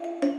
you